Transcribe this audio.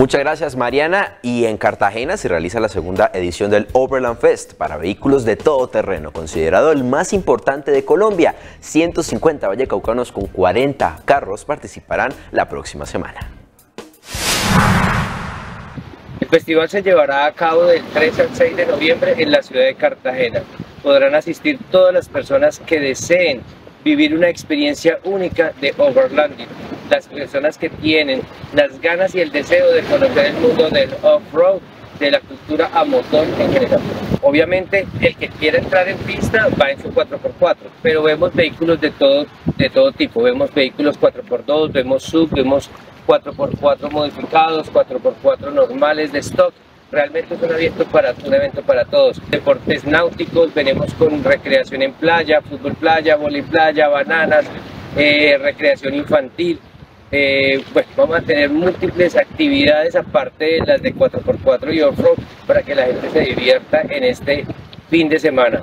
Muchas gracias Mariana y en Cartagena se realiza la segunda edición del Overland Fest para vehículos de todo terreno, considerado el más importante de Colombia. 150 vallecaucanos con 40 carros participarán la próxima semana. El festival se llevará a cabo del 3 al 6 de noviembre en la ciudad de Cartagena. Podrán asistir todas las personas que deseen vivir una experiencia única de overlanding. Las personas que tienen las ganas y el deseo de conocer el mundo del off-road, de la cultura a motor en general. Obviamente, el que quiera entrar en pista va en su 4x4, pero vemos vehículos de todo, de todo tipo. Vemos vehículos 4x2, vemos sub, vemos 4x4 modificados, 4x4 normales de stock realmente es un evento para, un evento para todos. Deportes náuticos, venimos con recreación en playa, fútbol playa, vóley playa, bananas, eh, recreación infantil. Eh, pues vamos a tener múltiples actividades aparte de las de 4x4 y off-road para que la gente se divierta en este fin de semana.